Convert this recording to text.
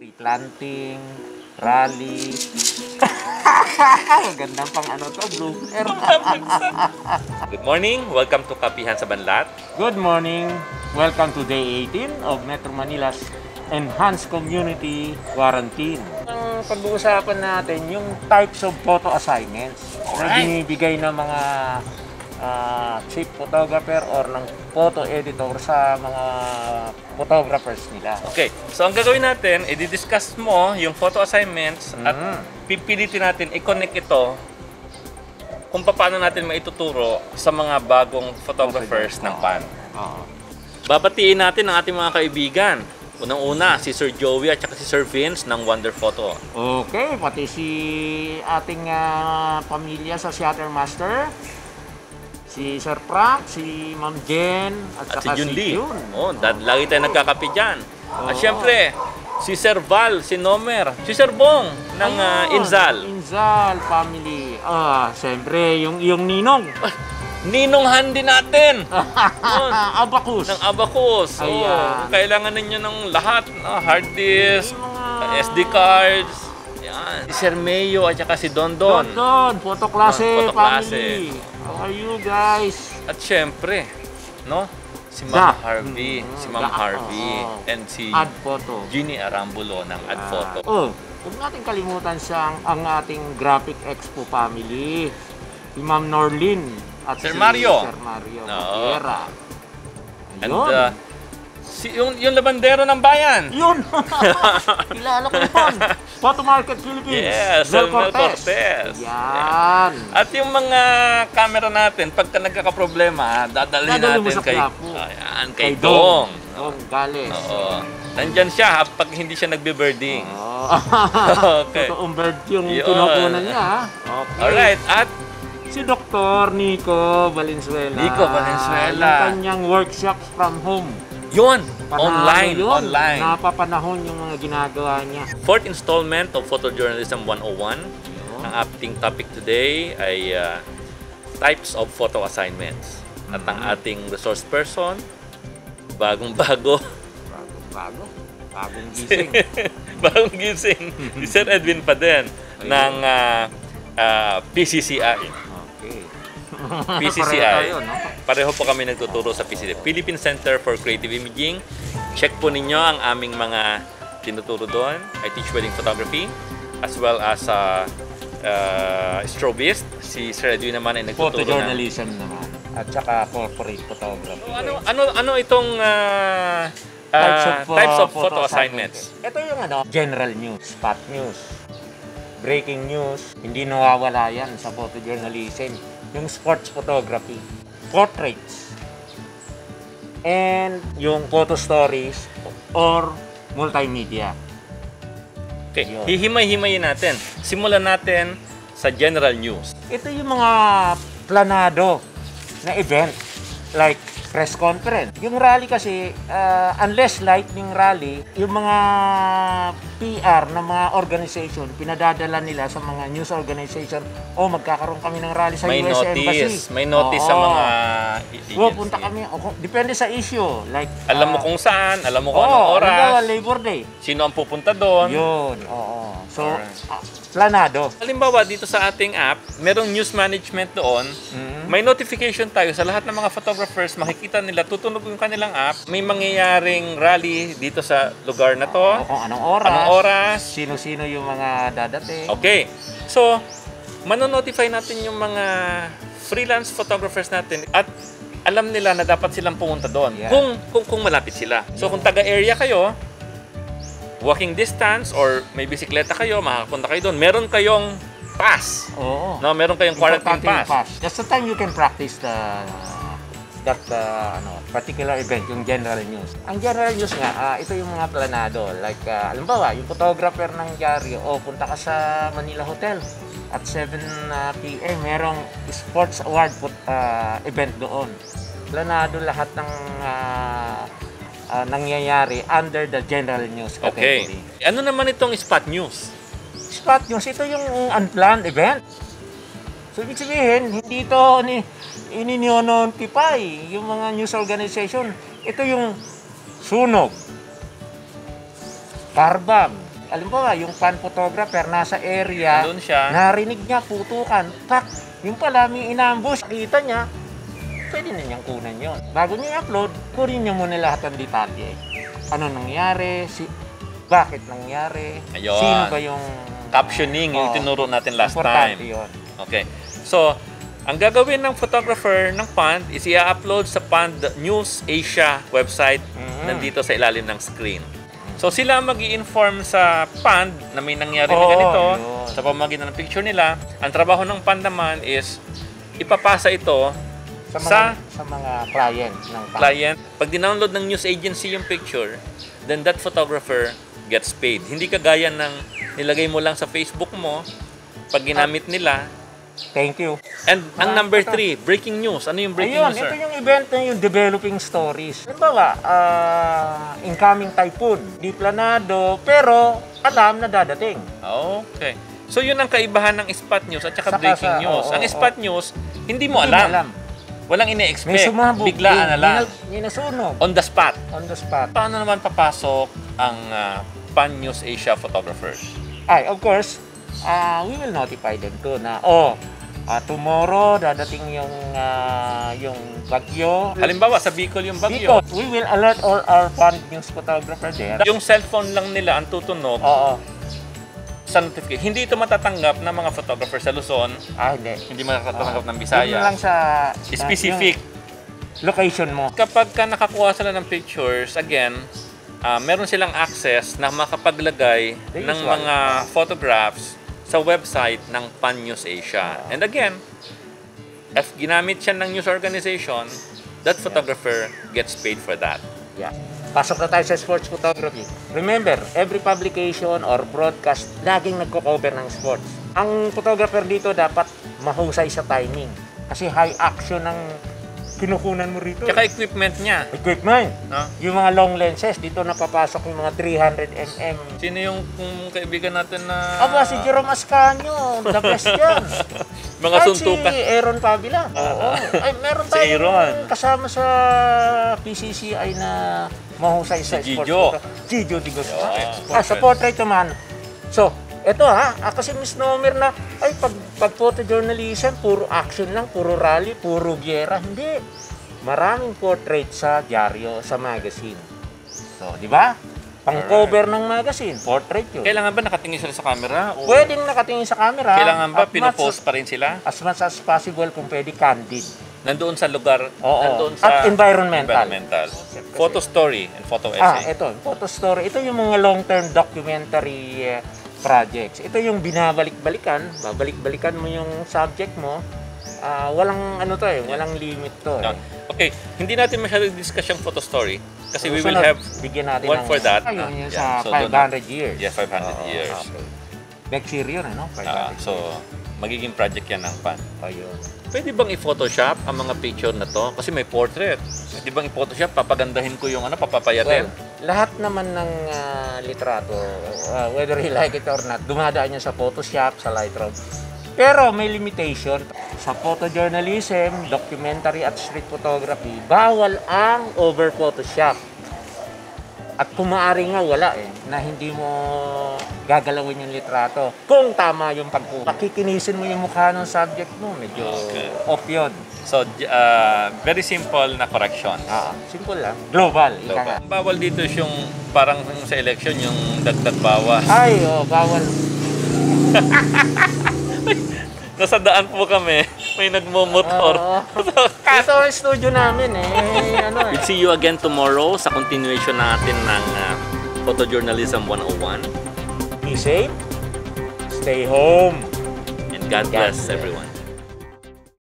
tree planting, rally. Ganda pang ano to, blooper. Good morning. Welcome to Kapihan sa Banlat. Good morning. Welcome to day 18 of Metro Manila's Enhanced Community Quarantine. Ang pag-uusapan natin yung types of photo assignments na Alright. binibigay ng mga ah, chief photographer or ng photo editor sa mga photographers nila. Okay, so ang gagawin natin, i-discuss mo yung photo assignments at Mhm. pipilitin natin i-connect ito kung paano natin maituturo sa mga bagong photographers ng PAN. Oo. Babatiin natin ang ating mga kaibigan. Unang-una, si Sir Joey at saka si Sir Vince ng Wonder Photo. Okay, pati si ating ah, pamilya sa Shatter Master, si Sir Frank, si Ma'am Jen, at, At si Jun Lee. Jun. Oh, dad, lagi tayo nagkakape dyan. At Oo. syempre, si Sir Val, si Nomer, si Sir Bong ng ah, Ayun, Inzal. Inzal family. Ah, siyempre, yung, yung ninong. Ninong handi natin! Yun. Abacus. ng Abacus. Oo, Ayan. kailangan ninyo ng lahat, no? hard disk, mga- SD cards. Yan. Si Sir Mayo at saka si Don Don. Don Don, photo klase, Don, photo family. How are you guys? At syempre, no? Si. Ma'am Harvey, Mm, si Ma'am. Harvey, Oo. and si Ad photo. Ginny Arambulo ng Ad Photo. Ah, oh, huwag natin kalimutan siya ang, ang ating graphic expo family. Si Ma'am Norlin at Sir si Mario. Sir Mario Oo. Matera. And Ayun. uh, si, yung, yung labandero ng bayan. Yun! Kilala ko yun! Photo Market Philippines! Yes, Mel Mel Cortez. Yan! At yung mga camera natin, pagka nagkakaproblema, dadalhin Dadalhin mo natin kay, ayan, kay, Dong. Dong Gales. Oo. Nandyan siya ha, pag hindi siya nagbe-birding. Oh. Okay. Totoong bird yung Yun. kinukunan niya. Okay. Alright, at Si Dr. Nico Valenzuela. Nico Valenzuela. Yung kanyang workshops from home. Yun, Panalo online, yun. online. Napapanahon yung mga ginagawa niya. Fourth installment of Photojournalism 101. Yun. Ang ating topic today ay uh, types of photo assignments. At ang Mhm. ating resource person, bagong-bago, Bagong bago. Bagong gising. bagong gising, si Sir Edwin pa din ng uh, uh, PCCI. Okay. PCCI. Tayo, no? Pareho po kami nagtuturo sa PCCI. Philippine Center for Creative Imaging. Check po ninyo ang aming mga tinuturo doon. I teach wedding photography as well as uh, uh, strobist. Si Sir Edwin naman ay nagtuturo. Photojournalism naman. At saka corporate photography. Ano, ano, ano itong uh, uh, types of, uh, types of photo assignments? Ito yung ano, general news, spot news, breaking news. Hindi nawawala yan sa photojournalism. Yung sports photography, portraits, and yung photo stories or multimedia. Okay, Yun. hihimay-himayin natin. Simulan natin sa general news. Ito yung mga planado na event like press conference. Yung rally kasi, uh, unless lightning rally, yung mga PR ng mga organization, pinadadala nila sa mga news organization, oh, magkakaroon kami ng rally sa May US Embassy. notice, may notice sa Oo. mga agency. Oh, punta kami. O, kung- depende sa issue. Like, Alam mo ah, kung saan, alam mo kung oo, anong oras, Labor Day. sino ang pupunta doon. Yun, oo. So, Alright. ah, planado. Halimbawa, dito sa ating app, merong news management doon. Mhm. May notification tayo sa lahat ng mga photographers. Makikita nila, tutunog yung kanilang app. May mangyayaring rally dito sa lugar na to. O kung anong oras. Anong oras? Sino-sino yung mga dadating. Okay. So, manonotify natin yung mga freelance photographers natin at alam nila na dapat silang pumunta doon Yeah. kung, kung kung malapit sila. So kung taga-area kayo, walking distance or may bisikleta kayo, makakapunta kayo doon. Meron kayong pass. Oo. No, meron kayong quarantine yung pass. That's the time you can practice the that uh, ano, particular event, yung general news. Ang general news nga, ah, ito yung mga planado. Like, uh, alimbawa, yung photographer ng dyaryo, o punta ka sa Manila Hotel at 7 uh, p.m. merong sports award put, uh, event doon. Planado lahat ng uh, uh, nangyayari under the general news Okay. category. Ano naman itong spot news? Spot news, ito yung unplanned event. So, ibig sabihin, hindi ito ni ini-notify yung mga news organization. Ito yung sunog, carbag, alam mo ba, yung fan photographer nasa area, Doon siya. narinig niya, putukan, tak, yung pala may inambush, kita niya, pwede na niyang kunan yon. Bago niya i-upload, kunin niya muna lahat ng detalye. Ano nangyari, si, bakit nangyari, Ayun. sino ba yung Captioning, yung Oo. tinuro natin last time. yun. Okay. So, ang gagawin ng photographer ng Pond is i-upload sa Pond News Asia website Mhm. nandito sa ilalim ng screen. So, sila mag inform sa Pond na may nangyari na Oo, ganito yun. sa pamagitan ng picture nila. Ang trabaho ng Pond naman is ipapasa ito Sa mga, Sa- sa mga client ng fan. client. Pag dinownload ng news agency yung picture, then that photographer gets paid. Hindi kagaya ng nilagay mo lang sa Facebook mo, pag ginamit nila. Thank you. And ang Ah, number ito. three, breaking news. Ano yung breaking Ayun, news, ito sir? yung event na yung developing stories. Halimbawa, ah, incoming typhoon, di planado, pero alam na dadating. Okay. So yun ang kaibahan ng spot news at saka Saka breaking sa- news. oo, ang oo. spot news, hindi mo Hindi mo alam. Walang May ine-expect. sumabog. Biglaan na lang. May nasunog. On the spot. On the spot. Paano naman papasok ang uh, Pan News Asia photographers? Ay, of course, ah, we will notify them too na, oh, ah, tomorrow dadating yung ah, yung bagyo. Halimbawa, sa Bicol yung bagyo. Because we will alert all our fund news photographer there. Yung cellphone lang nila ang tutunog Oo. sa notification. Hindi ito matatanggap ng mga photographer sa Luzon. Ah, hindi. Hindi matatanggap ng Yun lang Bisaya. sa Specific. yung location mo. Kapag ka nakakuha sila ng pictures, again, ah, meron silang access na makapaglagay ng mga photographs sa website ng Pan News Asia. And again, if ginamit siya ng news organization, that photographer gets paid for that. Yeah. Pasok na tayo sa sports photography. Remember, every publication or broadcast, laging nagko-cover ng sports. Ang photographer dito dapat mahusay sa timing. Kasi high action ng kinukunan mo rito. Tsaka equipment niya. equipment. No? Yung mga long lenses, dito napapasok yung mga 300 mm. Sino yung kung kaibigan natin na... Aba, si Jerome Ascanio, the best yan. Mga Kahit suntukan. si Aaron Pavila. Oo. Ay, meron Si tayong Aaron. kasama sa PCCI na mahusay sa Si sports Gio. photo- Gio Di. Yeah. Ah, sa portrait naman. So, eto ha, ah, kasi misnomer na, ay, pag, pag photojournalism, puro action lang, puro rally, puro giyera. Hindi. Maraming portrait sa dyaryo, sa magazine. So, di ba? Pang-cover ng magazine, portrait yun. Kailangan ba nakatingin sila sa camera? O Pwedeng nakatingin sa camera. kailangan ba at much- pinopost pa rin sila? as much as possible kung pwede candid. Nandoon sa lugar, Oo. nandoon sa At environmental. environmental. Photo story and photo Ah, essay. ito, photo story. Ito yung mga long-term documentary eh, projects. Ito yung binabalik-balikan, babalik-balikan mo yung subject mo. Ah, walang ano to eh, walang limit to. Eh. Okay, hindi natin masyado discuss yung photo story kasi we will have bigyan natin one ng- for that. Ayun, Ah, yung yeah. sa So, doon 500 years. yeah, 500 Oo, years. okay. Next year yun, ano? 500 Ah, so, magiging project yan ng pan. Ayun. Pwede bang i-photoshop ang mga picture na to? Kasi may portrait. Pwede bang i-photoshop? Papagandahin ko yung ano, papapayatin? Well, lahat naman ng ah, litrato, ah, whether you like it or not, dumadaan niya sa Photoshop, sa Lightroom. Pero may limitation. Sa photojournalism, documentary at street photography, bawal ang over Photoshop. At kung maaari nga, wala eh, na hindi mo gagalawin yung litrato. Kung tama yung pagkuha. Pakikinisin mo yung mukha ng subject mo, medyo Okay. off yun. So, uh, very simple na correction. Ah, simple lang. Global. ika. So, bawal dito yung parang sa election, yung dagdag bawas. Ay, oh, bawal. Nasa daan po kami, may nagmumotor. Oo. Ito ang studio namin eh. Ano eh. We'll see you again tomorrow sa continuation natin ng uh, Photojournalism 101. Be safe. Stay home. And God God bless bless. everyone.